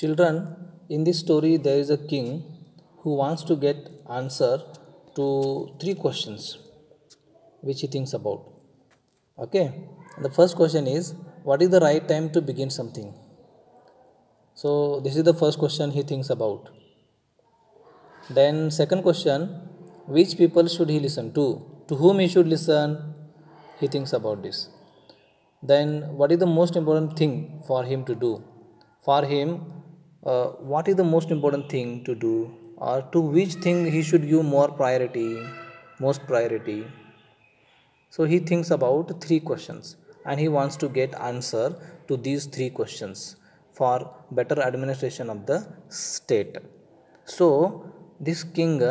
Children, in this story, there is a king who wants to get answer to three questions which he thinks about. Okay, the first question is what is the right time to begin something? So, this is the first question he thinks about. Then, second question which people should he listen to? To whom he should listen? He thinks about this. Then, what is the most important thing for him to do? For him, uh, what is the most important thing to do? Or to which thing he should give more priority most priority? So he thinks about three questions and he wants to get answer to these three questions for better administration of the state. So this king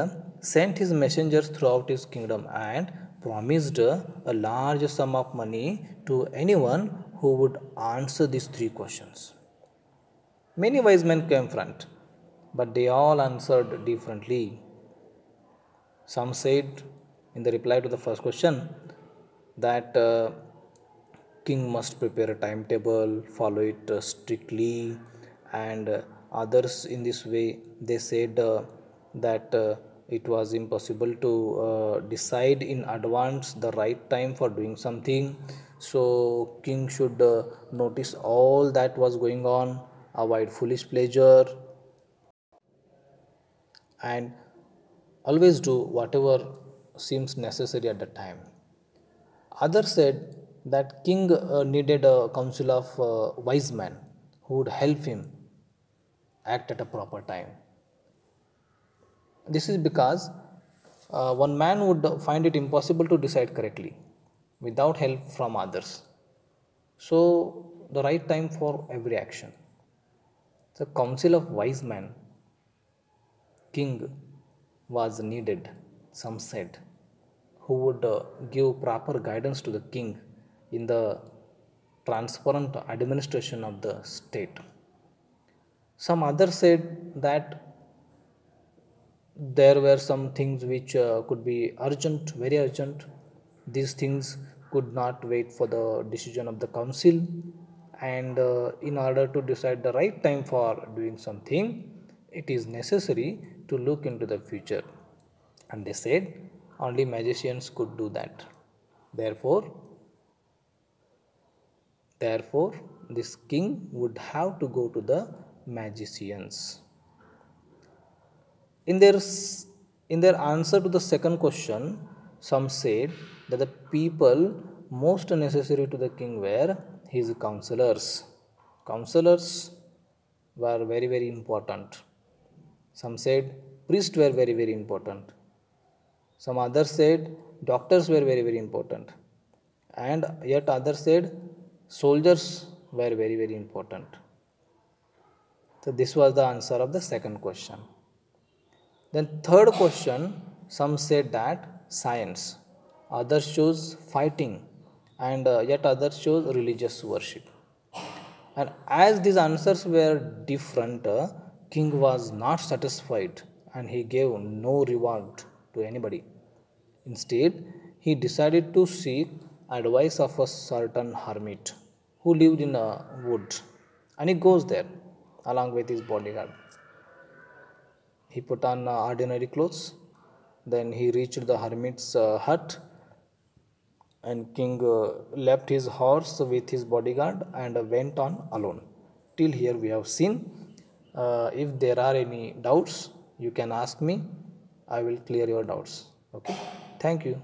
sent his messengers throughout his kingdom and promised a large sum of money to anyone who would answer these three questions Many wise men came front, but they all answered differently. Some said, in the reply to the first question, that uh, king must prepare a timetable, follow it uh, strictly, and uh, others in this way they said uh, that uh, it was impossible to uh, decide in advance the right time for doing something. So king should notice all that was going on avoid foolish pleasure and always do whatever seems necessary at the time. Others said that king uh, needed a council of uh, wise men who would help him act at a proper time. This is because uh, one man would find it impossible to decide correctly without help from others. So the right time for every action the council of wise men, king was needed, some said, who would uh, give proper guidance to the king in the transparent administration of the state. Some others said that there were some things which uh, could be urgent, very urgent. These things could not wait for the decision of the council and uh, in order to decide the right time for doing something it is necessary to look into the future. And they said only magicians could do that. Therefore therefore this king would have to go to the magicians. In their in their answer to the second question some said that the people most necessary to the king were his counselors. Counselors were very, very important. Some said priests were very, very important. Some others said doctors were very, very important. And yet others said soldiers were very, very important. So this was the answer of the second question. Then third question, some said that science. Others chose fighting and uh, yet others chose religious worship. And as these answers were different uh, king was not satisfied and he gave no reward to anybody. Instead he decided to seek advice of a certain hermit who lived in a wood and he goes there along with his bodyguard. He put on uh, ordinary clothes. Then he reached the hermit's uh, hut and king uh, left his horse with his bodyguard and went on alone. Till here we have seen. Uh, if there are any doubts you can ask me. I will clear your doubts. Okay? Thank you